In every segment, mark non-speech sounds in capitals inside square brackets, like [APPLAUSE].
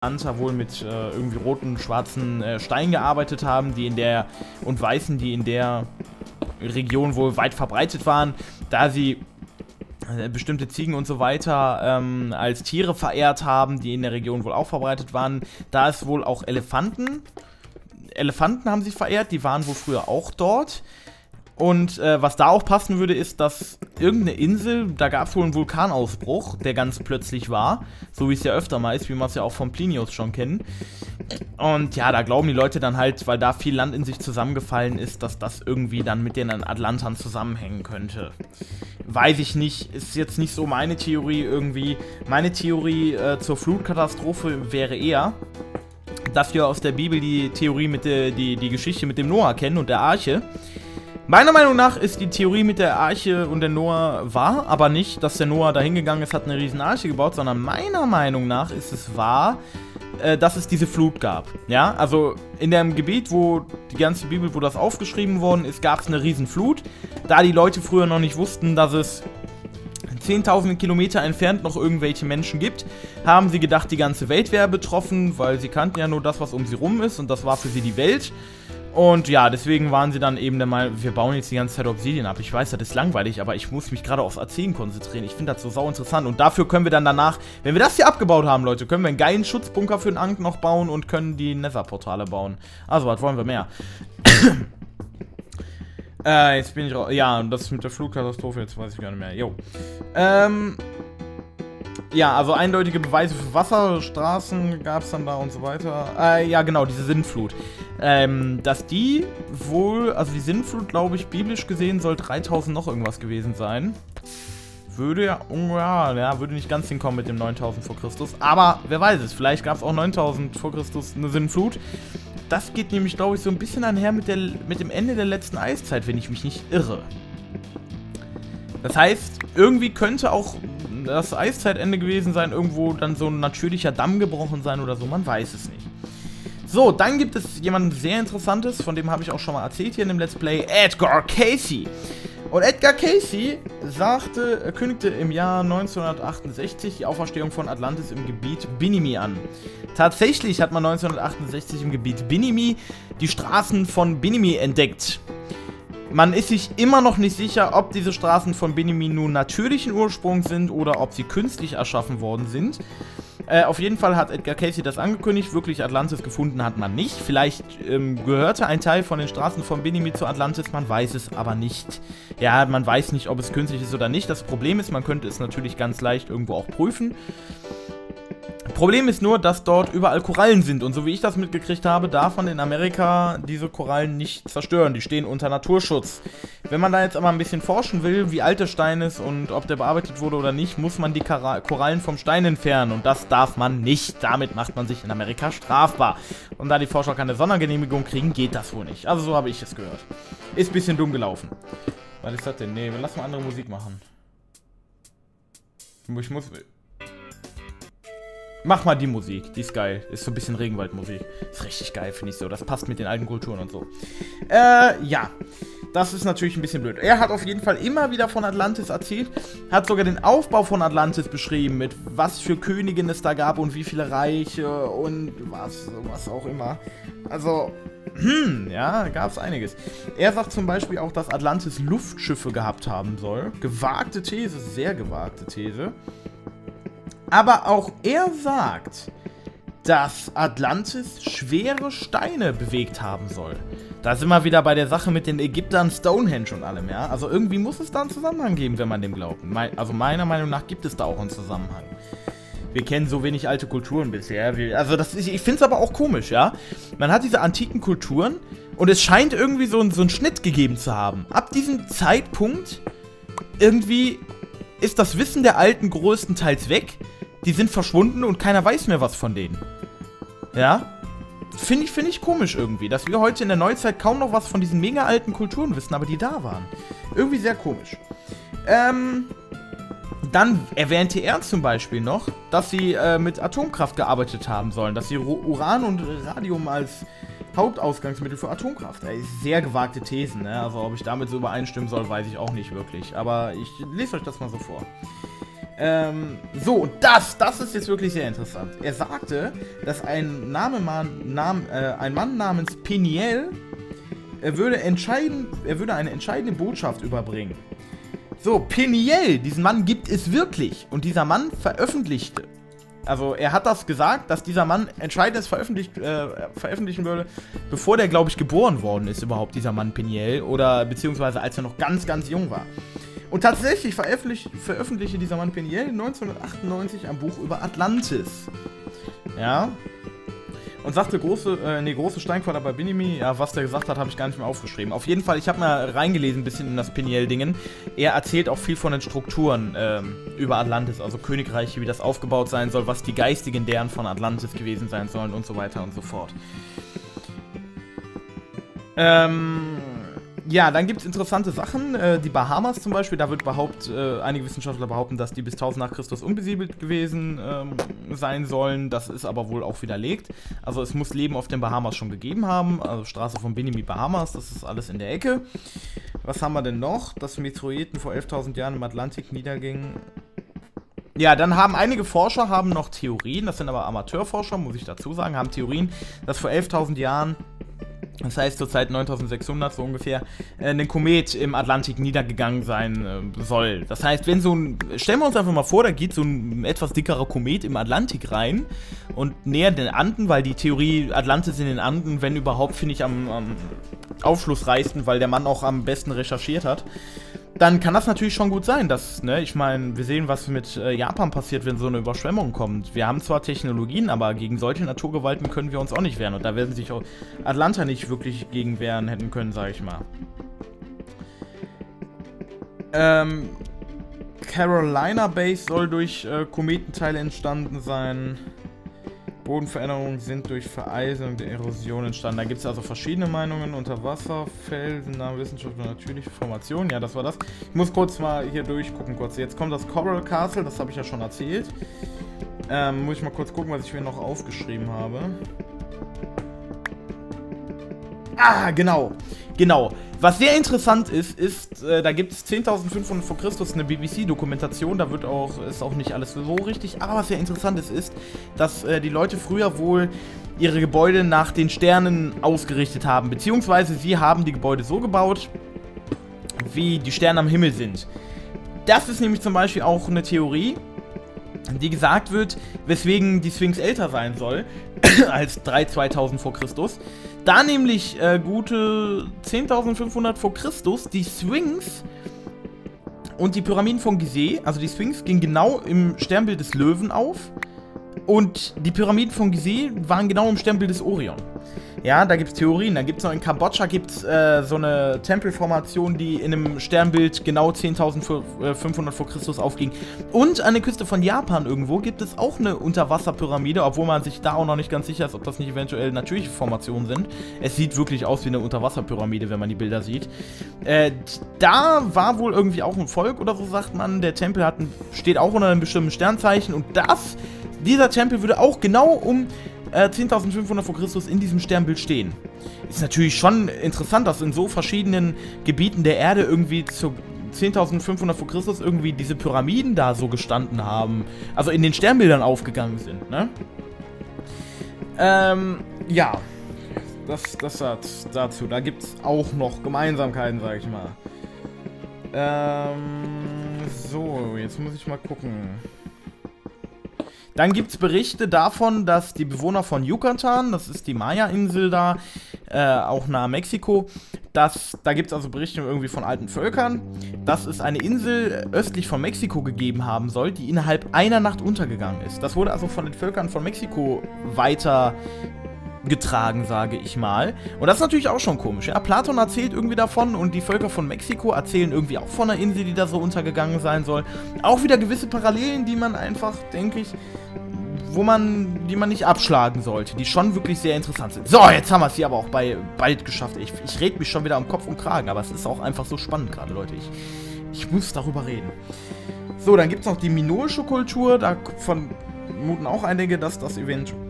Atlanter wohl mit äh, irgendwie roten, schwarzen äh, Steinen gearbeitet haben, die in der und weißen, die in der Region wohl weit verbreitet waren, da sie äh, bestimmte Ziegen und so weiter ähm, als Tiere verehrt haben, die in der Region wohl auch verbreitet waren. Da ist wohl auch Elefanten. Elefanten haben sie verehrt, die waren wohl früher auch dort. Und äh, was da auch passen würde, ist, dass irgendeine Insel, da gab es wohl einen Vulkanausbruch, der ganz plötzlich war, so wie es ja öfter mal ist, wie wir es ja auch von Plinius schon kennen. Und ja, da glauben die Leute dann halt, weil da viel Land in sich zusammengefallen ist, dass das irgendwie dann mit den Atlantern zusammenhängen könnte. Weiß ich nicht, ist jetzt nicht so meine Theorie irgendwie. Meine Theorie äh, zur Flutkatastrophe wäre eher, dass wir aus der Bibel die Theorie mit der, die, die Geschichte mit dem Noah kennen und der Arche. Meiner Meinung nach ist die Theorie mit der Arche und der Noah wahr, aber nicht, dass der Noah da hingegangen ist, hat eine riesen Arche gebaut, sondern meiner Meinung nach ist es wahr, äh, dass es diese Flut gab. Ja, also in dem Gebiet, wo die ganze Bibel, wo das aufgeschrieben worden ist, gab es eine riesen Flut. Da die Leute früher noch nicht wussten, dass es 10.000 Kilometer entfernt noch irgendwelche Menschen gibt, haben sie gedacht, die ganze Welt wäre betroffen, weil sie kannten ja nur das, was um sie rum ist und das war für sie die Welt. Und ja, deswegen waren sie dann eben der Meinung, wir bauen jetzt die ganze Zeit Obsidian ab. Ich weiß, das ist langweilig, aber ich muss mich gerade aufs Erzählen konzentrieren. Ich finde das so sau interessant. Und dafür können wir dann danach, wenn wir das hier abgebaut haben, Leute, können wir einen geilen Schutzbunker für den Ankh noch bauen und können die Nether-Portale bauen. Also, was wollen wir mehr? [COUGHS] äh, jetzt bin ich raus. Ja, das mit der Flugkatastrophe, jetzt weiß ich gar nicht mehr. Jo. Ähm, ja, also eindeutige Beweise für Wasserstraßen gab es dann da und so weiter. Äh, ja, genau, diese Sintflut. Ähm, dass die wohl, also die Sintflut, glaube ich, biblisch gesehen soll 3000 noch irgendwas gewesen sein. Würde ja, ja, ja, würde nicht ganz hinkommen mit dem 9000 vor Christus. Aber wer weiß es, vielleicht gab es auch 9000 vor Christus eine Sintflut. Das geht nämlich, glaube ich, so ein bisschen einher mit, der, mit dem Ende der letzten Eiszeit, wenn ich mich nicht irre. Das heißt, irgendwie könnte auch das Eiszeitende gewesen sein, irgendwo dann so ein natürlicher Damm gebrochen sein oder so, man weiß es nicht. So, dann gibt es jemanden sehr Interessantes, von dem habe ich auch schon mal erzählt hier in dem Let's Play, Edgar Casey. Und Edgar Casey sagte, kündigte im Jahr 1968 die Auferstehung von Atlantis im Gebiet Binimi an. Tatsächlich hat man 1968 im Gebiet Binimi die Straßen von Binimi entdeckt. Man ist sich immer noch nicht sicher, ob diese Straßen von Benjamin nun natürlichen Ursprung sind oder ob sie künstlich erschaffen worden sind. Äh, auf jeden Fall hat Edgar Casey das angekündigt. Wirklich Atlantis gefunden hat man nicht. Vielleicht ähm, gehörte ein Teil von den Straßen von Benimi zu Atlantis, man weiß es aber nicht. Ja, man weiß nicht, ob es künstlich ist oder nicht. Das Problem ist, man könnte es natürlich ganz leicht irgendwo auch prüfen. Problem ist nur, dass dort überall Korallen sind. Und so wie ich das mitgekriegt habe, darf man in Amerika diese Korallen nicht zerstören. Die stehen unter Naturschutz. Wenn man da jetzt aber ein bisschen forschen will, wie alt der Stein ist und ob der bearbeitet wurde oder nicht, muss man die Korallen vom Stein entfernen. Und das darf man nicht. Damit macht man sich in Amerika strafbar. Und da die Forscher keine Sondergenehmigung kriegen, geht das wohl nicht. Also so habe ich es gehört. Ist ein bisschen dumm gelaufen. Was ist das denn? Nee, lass mal andere Musik machen. Ich muss... Mach mal die Musik, die ist geil. Ist so ein bisschen Regenwaldmusik. Ist richtig geil, finde ich so. Das passt mit den alten Kulturen und so. Äh, ja. Das ist natürlich ein bisschen blöd. Er hat auf jeden Fall immer wieder von Atlantis erzählt, hat sogar den Aufbau von Atlantis beschrieben, mit was für Königinnen es da gab und wie viele Reiche und was, was auch immer. Also, hm, ja, gab es einiges. Er sagt zum Beispiel auch, dass Atlantis Luftschiffe gehabt haben soll. Gewagte These, sehr gewagte These. Aber auch er sagt, dass Atlantis schwere Steine bewegt haben soll. Da sind wir wieder bei der Sache mit den Ägyptern Stonehenge und allem, ja. Also irgendwie muss es da einen Zusammenhang geben, wenn man dem glaubt. Also meiner Meinung nach gibt es da auch einen Zusammenhang. Wir kennen so wenig alte Kulturen bisher. also das ist, ich finde es aber auch komisch, ja. Man hat diese antiken Kulturen und es scheint irgendwie so, so einen Schnitt gegeben zu haben. Ab diesem Zeitpunkt irgendwie ist das Wissen der Alten größtenteils weg die sind verschwunden und keiner weiß mehr was von denen. Ja? Finde ich, find ich komisch irgendwie, dass wir heute in der Neuzeit kaum noch was von diesen mega alten Kulturen wissen, aber die da waren. Irgendwie sehr komisch. Ähm, dann erwähnte er zum Beispiel noch, dass sie äh, mit Atomkraft gearbeitet haben sollen, dass sie Uran und Radium als Hauptausgangsmittel für Atomkraft. Ey, sehr gewagte Thesen, ne? Also ob ich damit so übereinstimmen soll, weiß ich auch nicht wirklich. Aber ich lese euch das mal so vor. Ähm, so, das, das ist jetzt wirklich sehr interessant. Er sagte, dass ein, Name, Nam, äh, ein Mann namens Peniel, er würde, entscheiden, er würde eine entscheidende Botschaft überbringen. So, Peniel, diesen Mann gibt es wirklich. Und dieser Mann veröffentlichte. Also er hat das gesagt, dass dieser Mann Entscheidendes veröffentlicht, äh, veröffentlichen würde, bevor der, glaube ich, geboren worden ist überhaupt, dieser Mann Peniel. Oder beziehungsweise als er noch ganz, ganz jung war. Und tatsächlich veröffentlich, veröffentlichte dieser Mann Peniel 1998 ein Buch über Atlantis. Ja. Und sagte große, äh, nee, große Steinquader bei Binimi. Ja, was der gesagt hat, habe ich gar nicht mehr aufgeschrieben. Auf jeden Fall, ich habe mal reingelesen ein bisschen in das Peniel-Dingen. Er erzählt auch viel von den Strukturen ähm, über Atlantis, also Königreiche, wie das aufgebaut sein soll, was die geistigen Deren von Atlantis gewesen sein sollen und so weiter und so fort. Ähm, ja, dann gibt es interessante Sachen. Äh, die Bahamas zum Beispiel, da wird behaupt, äh, einige Wissenschaftler behaupten, dass die bis 1000 nach Christus unbesiedelt gewesen ähm, sein sollen. Das ist aber wohl auch widerlegt. Also es muss Leben auf den Bahamas schon gegeben haben. Also Straße von Binimi Bahamas, das ist alles in der Ecke. Was haben wir denn noch? Dass Meteoriten vor 11.000 Jahren im Atlantik niedergingen. Ja, dann haben einige Forscher haben noch Theorien, das sind aber Amateurforscher, muss ich dazu sagen, haben Theorien, dass vor 11.000 Jahren das heißt zur Zeit 9600 so ungefähr, äh, ein Komet im Atlantik niedergegangen sein äh, soll. Das heißt, wenn so ein, stellen wir uns einfach mal vor, da geht so ein etwas dickerer Komet im Atlantik rein und näher den Anden, weil die Theorie Atlantis in den Anden, wenn überhaupt, finde ich am, am aufschlussreichsten, weil der Mann auch am besten recherchiert hat dann kann das natürlich schon gut sein, dass, ne, ich meine, wir sehen, was mit äh, Japan passiert, wenn so eine Überschwemmung kommt. Wir haben zwar Technologien, aber gegen solche Naturgewalten können wir uns auch nicht wehren. Und da werden sich auch Atlanta nicht wirklich gegen wehren hätten können, sage ich mal. Ähm, Carolina Base soll durch äh, Kometenteile entstanden sein. Bodenveränderungen sind durch Vereisung der Erosion entstanden. Da gibt es also verschiedene Meinungen. Unter Wasser, Felsen, Wissenschaft und natürliche Formation. Ja, das war das. Ich muss kurz mal hier durchgucken. Kurz. Jetzt kommt das Coral Castle, das habe ich ja schon erzählt. Ähm, muss ich mal kurz gucken, was ich mir noch aufgeschrieben habe. Ah, genau. Genau. Was sehr interessant ist, ist, äh, da gibt es 10.500 vor Christus eine BBC-Dokumentation, da wird auch, ist auch nicht alles so richtig, aber was sehr interessant ist, ist, dass äh, die Leute früher wohl ihre Gebäude nach den Sternen ausgerichtet haben, beziehungsweise sie haben die Gebäude so gebaut, wie die Sterne am Himmel sind. Das ist nämlich zum Beispiel auch eine Theorie, die gesagt wird, weswegen die Sphinx älter sein soll, [COUGHS] als 3 2000 vor Christus. Da nämlich äh, gute 10.500 vor Christus die Sphinx und die Pyramiden von Gizeh, also die Sphinx ging genau im Sternbild des Löwen auf und die Pyramiden von Gizeh waren genau im Sternbild des Orion. Ja, da gibt es Theorien. Da gibt es noch in Kambodscha gibt's, äh, so eine Tempelformation, die in einem Sternbild genau 10.500 vor Christus aufging. Und an der Küste von Japan irgendwo gibt es auch eine Unterwasserpyramide, obwohl man sich da auch noch nicht ganz sicher ist, ob das nicht eventuell natürliche Formationen sind. Es sieht wirklich aus wie eine Unterwasserpyramide, wenn man die Bilder sieht. Äh, da war wohl irgendwie auch ein Volk oder so, sagt man. Der Tempel hat ein, steht auch unter einem bestimmten Sternzeichen und das, dieser Tempel würde auch genau um äh, 10.500 vor Christus in diesem Sternbild stehen. Ist natürlich schon interessant, dass in so verschiedenen Gebieten der Erde irgendwie zu 10.500 vor Christus irgendwie diese Pyramiden da so gestanden haben. Also in den Sternbildern aufgegangen sind, ne? Ähm, ja. Das, das dazu. Da gibt es auch noch Gemeinsamkeiten, sag ich mal. Ähm, so, jetzt muss ich mal gucken. Dann gibt es Berichte davon, dass die Bewohner von Yucatan, das ist die Maya-Insel da, äh, auch nahe Mexiko, dass, da gibt es also Berichte irgendwie von alten Völkern, dass es eine Insel östlich von Mexiko gegeben haben soll, die innerhalb einer Nacht untergegangen ist. Das wurde also von den Völkern von Mexiko weiter getragen, sage ich mal. Und das ist natürlich auch schon komisch. Ja? Platon erzählt irgendwie davon und die Völker von Mexiko erzählen irgendwie auch von einer Insel, die da so untergegangen sein soll. Auch wieder gewisse Parallelen, die man einfach, denke ich, wo man, die man nicht abschlagen sollte, die schon wirklich sehr interessant sind. So, jetzt haben wir es hier aber auch bei bald geschafft. Ich, ich rede mich schon wieder am Kopf und Kragen, aber es ist auch einfach so spannend gerade, Leute. Ich, ich muss darüber reden. So, dann gibt es noch die minoische Kultur. Davon vermuten auch einige, dass das eventuell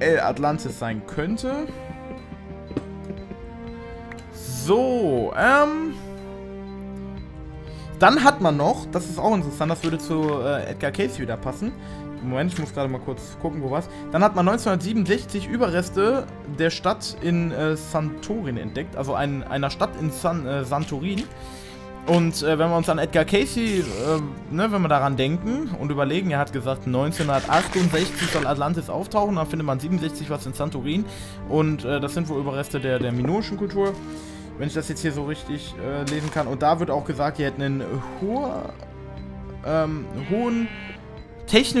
Atlantis sein könnte. So, ähm... Dann hat man noch, das ist auch interessant, das würde zu äh, Edgar Case wieder passen. Moment, ich muss gerade mal kurz gucken, wo was. Dann hat man 1967 Überreste der Stadt in äh, Santorin entdeckt, also ein, einer Stadt in San, äh, Santorin. Und äh, wenn wir uns an Edgar Casey, äh, ne, wenn wir daran denken und überlegen, er hat gesagt, 1968 soll Atlantis auftauchen, dann findet man 67 was in Santorin. Und äh, das sind wohl Überreste der, der minoischen Kultur, wenn ich das jetzt hier so richtig äh, lesen kann. Und da wird auch gesagt, die hätten einen hoher, ähm, hohen technischen